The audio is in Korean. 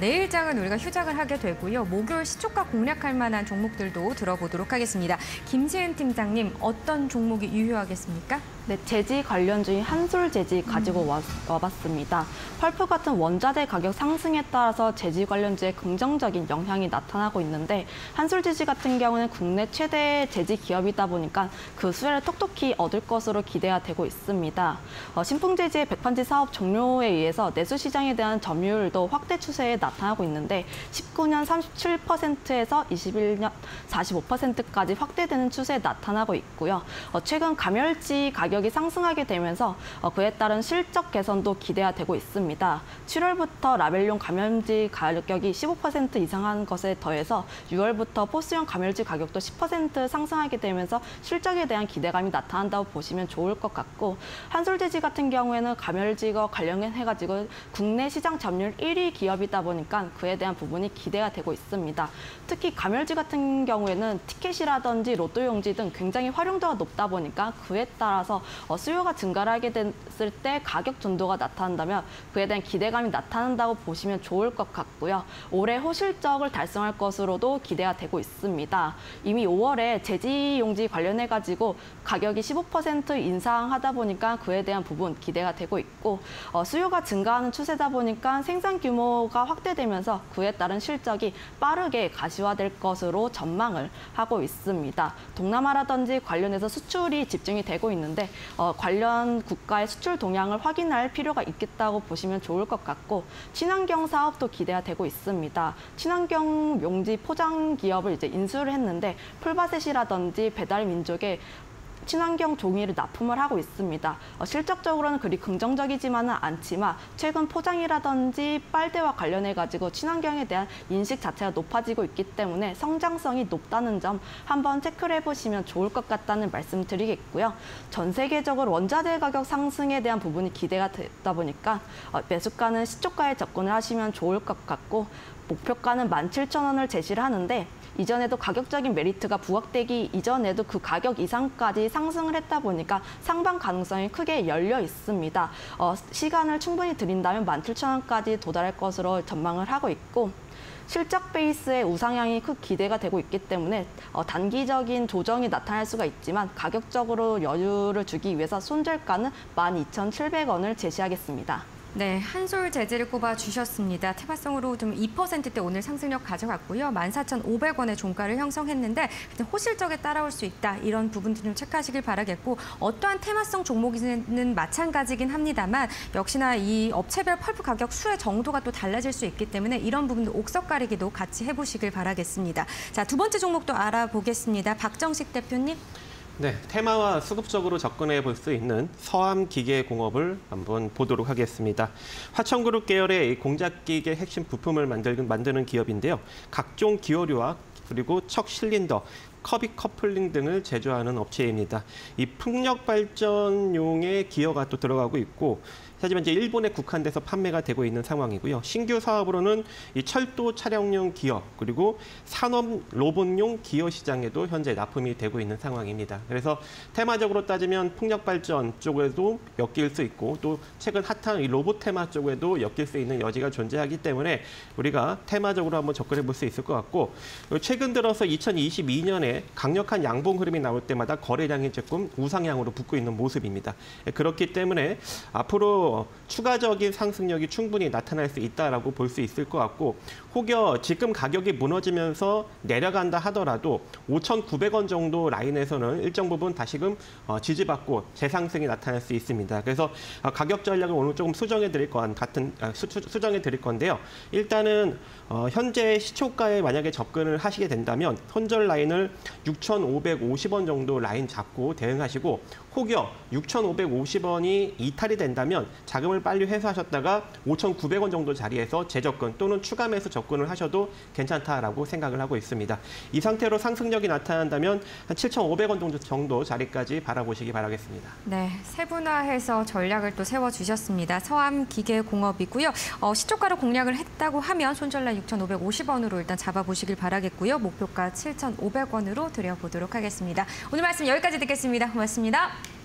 내일장은 우리가 휴장을 하게 되고요. 목요일 시초가 공략할 만한 종목들도 들어보도록 하겠습니다. 김지은 팀장님, 어떤 종목이 유효하겠습니까? 네, 재지 관련주인 한솔 재지 가지고 와, 와봤습니다. 펄프 같은 원자재 가격 상승에 따라서 재지 관련주에 긍정적인 영향이 나타나고 있는데 한솔 재지 같은 경우는 국내 최대 재지 기업이다 보니까 그 수혜를 톡톡히 얻을 것으로 기대가 되고 있습니다. 어, 신풍 재지의 백판지 사업 종료에 의해서 내수 시장에 대한 점유율도 확대 추세에 나타나고 있는데 19년 37%에서 21년 45%까지 확대되는 추세에 나타나고 있고요. 어, 최근 감열지 가격 이 상승하게 되면서 어, 그에 따른 실적 개선도 기대가 되고 있습니다. 7월부터 라벨용 감열지 가격이 15% 이상한 것에 더해서 6월부터 포스용 감열지 가격도 10% 상승하게 되면서 실적에 대한 기대감이 나타난다고 보시면 좋을 것 같고 한솔재지 같은 경우에는 감열지가 관련해가지고 국내 시장 점유율 1위 기업이다 보니까 그에 대한 부분이 기대가 되고 있습니다. 특히 감열지 같은 경우에는 티켓이라든지 로또 용지 등 굉장히 활용도가 높다 보니까 그에 따라서 어, 수요가 증가를 하게 됐을 때 가격 전도가 나타난다면 그에 대한 기대감이 나타난다고 보시면 좋을 것 같고요. 올해 호실적을 달성할 것으로도 기대가 되고 있습니다. 이미 5월에 제지 용지 관련해 가지고 가격이 15% 인상하다 보니까 그에 대한 부분 기대가 되고 있고 어, 수요가 증가하는 추세다 보니까 생산 규모가 확대되면서 그에 따른 실적이 빠르게 가시화될 것으로 전망을 하고 있습니다. 동남아라든지 관련해서 수출이 집중이 되고 있는데 어, 관련 국가의 수출 동향을 확인할 필요가 있겠다고 보시면 좋을 것 같고 친환경 사업도 기대가 되고 있습니다. 친환경 용지 포장 기업을 이제 인수를 했는데 풀바셋이라든지 배달 민족의 친환경 종이를 납품을 하고 있습니다. 어, 실적적으로는 그리 긍정적이지만은 않지만 최근 포장이라든지 빨대와 관련해 가지고 친환경에 대한 인식 자체가 높아지고 있기 때문에 성장성이 높다는 점 한번 체크를 해보시면 좋을 것 같다는 말씀드리겠고요. 전 세계적으로 원자재 가격 상승에 대한 부분이 기대가 되다 보니까 어, 매수가는 시초가에 접근을 하시면 좋을 것 같고 목표가는 17,000원을 제시를 하는데 이전에도 가격적인 메리트가 부각되기 이전에도 그 가격 이상까지 상승을 했다 보니까 상방 가능성이 크게 열려 있습니다. 어, 시간을 충분히 드린다면 17,000원까지 도달할 것으로 전망을 하고 있고 실적 베이스의 우상향이 크 기대가 되고 있기 때문에 어, 단기적인 조정이 나타날 수가 있지만 가격적으로 여유를 주기 위해서 손절가는 12,700원을 제시하겠습니다. 네, 한솔 재질을 꼽아 주셨습니다. 테마성으로 좀 2%대 오늘 상승력 가져갔고요. 14,500원의 종가를 형성했는데 호실적에 따라올 수 있다. 이런 부분도 좀 체크하시길 바라겠고 어떠한 테마성 종목이는 마찬가지긴 합니다만 역시나 이 업체별 펄프 가격 수의 정도가 또 달라질 수 있기 때문에 이런 부분도 옥석 가리기도 같이 해보시길 바라겠습니다. 자, 두 번째 종목도 알아보겠습니다. 박정식 대표님. 네, 테마와 수급적으로 접근해 볼 수 있는 서암 기계 공업을 한번 보도록 하겠습니다. 화천그룹 계열의 공작기계 핵심 부품을 만드는 기업인데요. 각종 기어류와 그리고 척 실린더, 커비 커플링 등을 제조하는 업체입니다. 이 풍력 발전용의 기어가 또 들어가고 있고 하지만 이제 일본에 국한돼서 판매가 되고 있는 상황이고요. 신규 사업으로는 이 철도 차량용 기어 그리고 산업 로봇용 기어 시장에도 현재 납품이 되고 있는 상황입니다. 그래서 테마적으로 따지면 풍력 발전 쪽에도 엮일 수 있고 또 최근 핫한 이 로봇 테마 쪽에도 엮일 수 있는 여지가 존재하기 때문에 우리가 테마적으로 한번 접근해 볼 수 있을 것 같고 최근 들어서 2022년에 강력한 양봉 흐름이 나올 때마다 거래량이 조금 우상향으로 붙고 있는 모습입니다. 그렇기 때문에 앞으로 추가적인 상승력이 충분히 나타날 수 있다라고 볼 수 있을 것 같고 혹여 지금 가격이 무너지면서 내려간다 하더라도 5,900원 정도 라인에서는 일정 부분 다시금 어, 지지받고 재상승이 나타날 수 있습니다. 그래서 어, 가격 전략을 오늘 조금 수정해 드릴 건 같은 아, 수정해 드릴 건데요. 일단은 어, 현재 시초가에 만약에 접근을 하시게 된다면 손절 라인을 6,550원 정도 라인 잡고 대응하시고 혹여 6,550원이 이탈이 된다면 자금을 빨리 회수하셨다가 5,900원 정도 자리에서 재접근 또는 추가 매수 접근을 하셔도 괜찮다라고 생각을 하고 있습니다. 이 상태로 상승력이 나타난다면 한 7,500원 정도 자리까지 바라보시기 바라겠습니다. 네, 세분화해서 전략을 또 세워주셨습니다. 서암 기계공업이고요. 어, 시초가로 공략을 했다고 하면 손절날 6,550원으로 일단 잡아보시길 바라겠고요. 목표가 7,500원으로 드려보도록 하겠습니다. 오늘 말씀 여기까지 듣겠습니다. 고맙습니다.